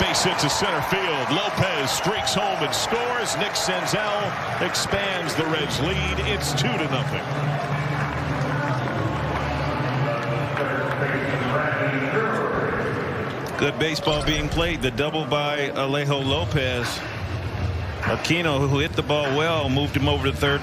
Base hits to center field. Lopez streaks home and scores. Nick Senzel expands the Reds lead. It's two to nothing. Good baseball being played. The double by Alejo Lopez. Aquino, who hit the ball well, moved him over to third.